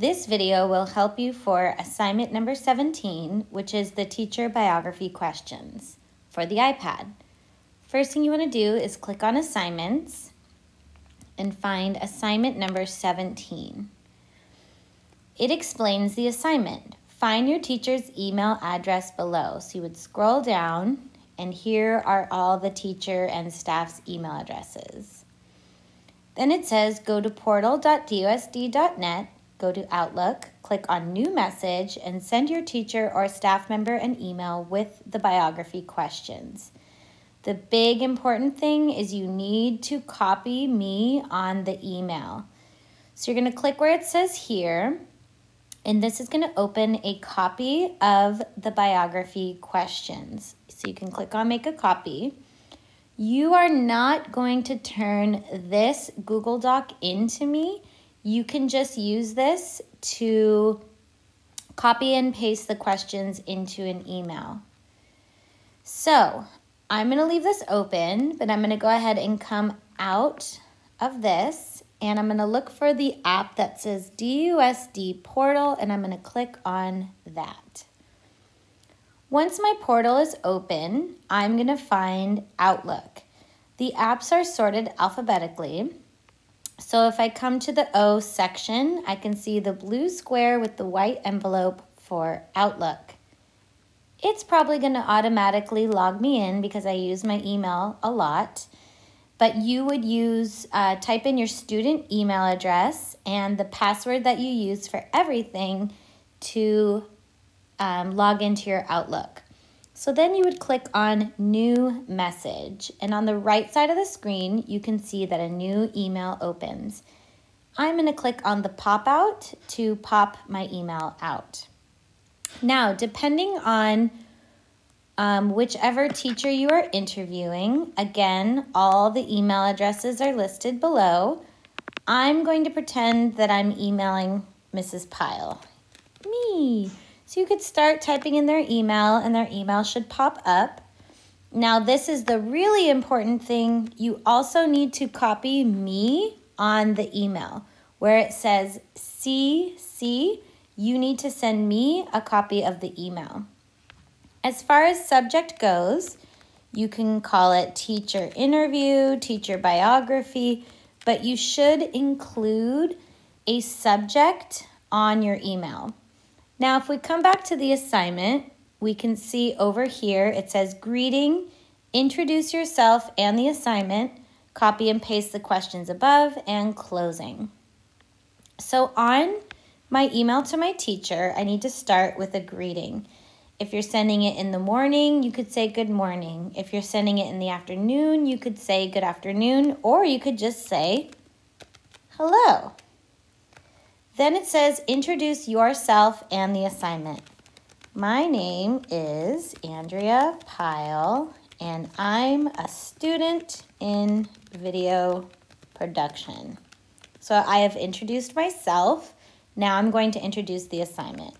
This video will help you for assignment number 17, which is the teacher biography questions for the iPad. First thing you want to do is click on assignments and find assignment number 17. It explains the assignment. Find your teacher's email address below. So you would scroll down and here are all the teacher and staff's email addresses. Then it says go to portal.dusd.net, go to Outlook, click on New Message, and send your teacher or staff member an email with the biography questions. The big important thing is you need to copy me on the email. So you're going to click where it says here, and this is going to open a copy of the biography questions. So you can click on Make a Copy. You are not going to turn this Google Doc into me. You can just use this to copy and paste the questions into an email. So I'm going to leave this open, but I'm going to go ahead and come out of this and I'm going to look for the app that says DUSD Portal and I'm going to click on that. Once my portal is open, I'm going to find Outlook. The apps are sorted alphabetically. So if I come to the O section, I can see the blue square with the white envelope for Outlook. It's probably going to automatically log me in because I use my email a lot. But you would use, uh, type in your student email address and the password that you use for everything to um, log into your Outlook. So then you would click on New Message, and on the right side of the screen, you can see that a new email opens. I'm going to click on the pop out to pop my email out. Now, depending on um, whichever teacher you are interviewing, again, all the email addresses are listed below. I'm going to pretend that I'm emailing Mrs. Pyle. Me. So you could start typing in their email and their email should pop up. Now this is the really important thing. You also need to copy me on the email where it says CC, you need to send me a copy of the email. As far as subject goes, you can call it teacher interview, teacher biography, but you should include a subject on your email. Now, if we come back to the assignment, we can see over here it says greeting, introduce yourself and the assignment, copy and paste the questions above, and closing. So on my email to my teacher, I need to start with a greeting. If you're sending it in the morning, you could say good morning. If you're sending it in the afternoon, you could say good afternoon, or you could just say hello. Then it says introduce yourself and the assignment. My name is Andrea Pyle and I'm a student in video production. So I have introduced myself. Now I'm going to introduce the assignment.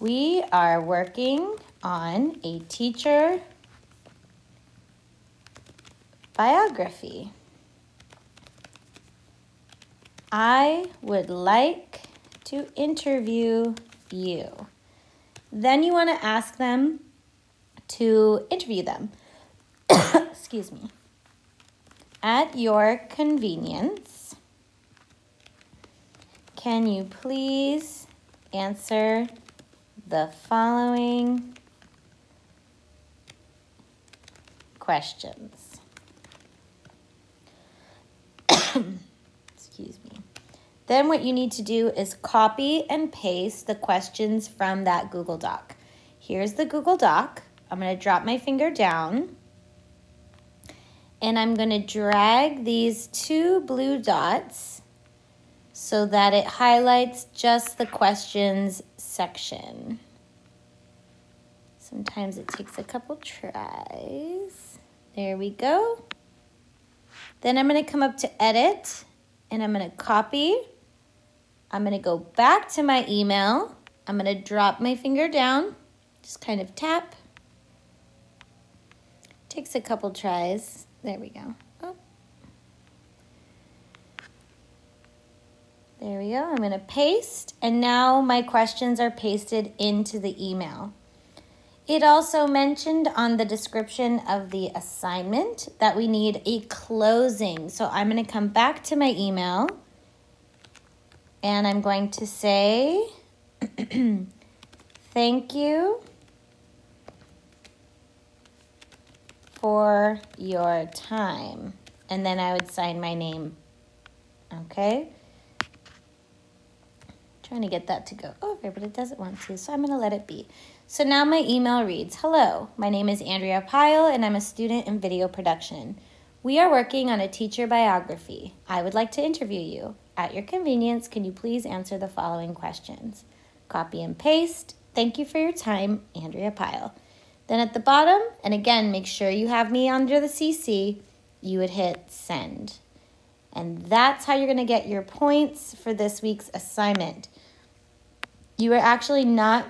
We are working on a teacher biography. I would like to interview you. Then you want to ask them to interview them. Excuse me. At your convenience, can you please answer the following questions? Excuse me. Then what you need to do is copy and paste the questions from that Google Doc. Here's the Google Doc. I'm going to drop my finger down and I'm going to drag these two blue dots so that it highlights just the questions section. Sometimes it takes a couple tries. There we go. Then I'm going to come up to edit and I'm going to copy I'm going to go back to my email. I'm going to drop my finger down, just kind of tap. Takes a couple tries. There we go. Oh. There we go. I'm going to paste, and now my questions are pasted into the email. It also mentioned on the description of the assignment that we need a closing. So I'm going to come back to my email and I'm going to say, thank you for your time. And then I would sign my name. Okay? Trying to get that to go over, but it doesn't want to, so I'm going to let it be. So now my email reads, Hello, my name is Andrea Pyle, and I'm a student in video production. We are working on a teacher biography. I would like to interview you. At your convenience, can you please answer the following questions? Copy and paste. Thank you for your time, Andrea Pyle. Then at the bottom, and again, make sure you have me under the CC, you would hit send. And that's how you're going to get your points for this week's assignment. You are actually not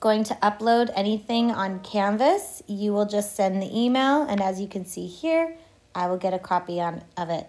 going to upload anything on Canvas. You will just send the email, and as you can see here, I will get a copy on, of it.